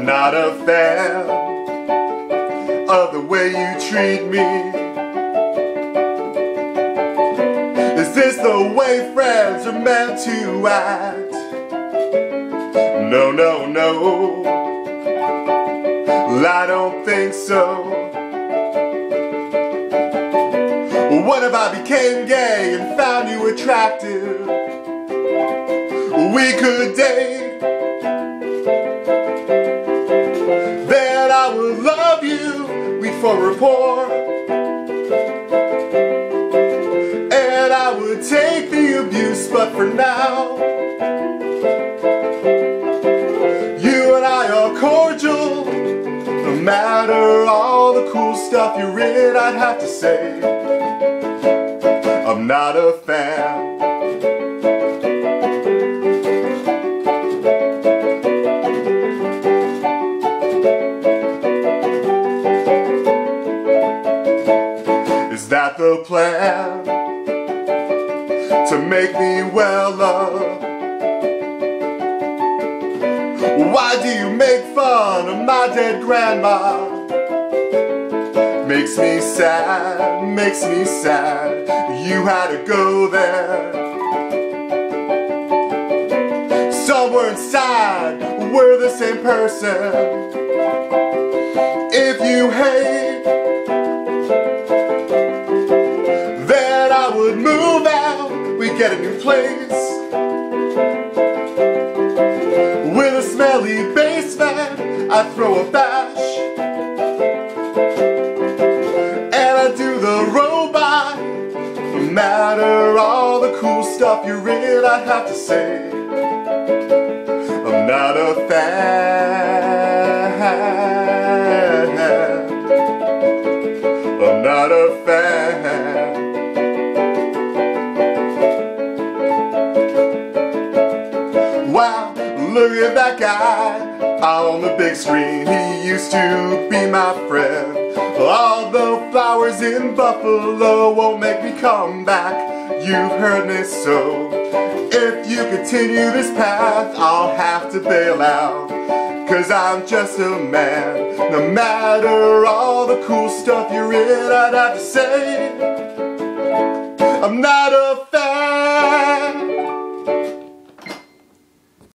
I'm not a fan of the way you treat me. Is this the way friends are meant to act? No, no, no. Well, I don't think so. What if I became gay and found you attractive? We could date. We'd rapport. And I would take the abuse, but for now, you and I are cordial. No matter all the cool stuff you're in, I'd have to say, I'm not a fan. Is that the plan? To make me well loved? Why do you make fun of my dead grandma? Makes me sad, makes me sad You had to go there Somewhere inside, we're the same person If you hate get a new place. With a smelly basement, I'd throw a bash. And I'd do the robot. No matter all the cool stuff you're in, I'd have to say. I'm not a fan look at that guy on the big screen. He used to be my friend. All the flowers in Buffalo won't make me come back. You've heard me so. If you continue this path, I'll have to bail out. Cause I'm just a man. No matter all the cool stuff you're in, I'd have to say, I'm not a.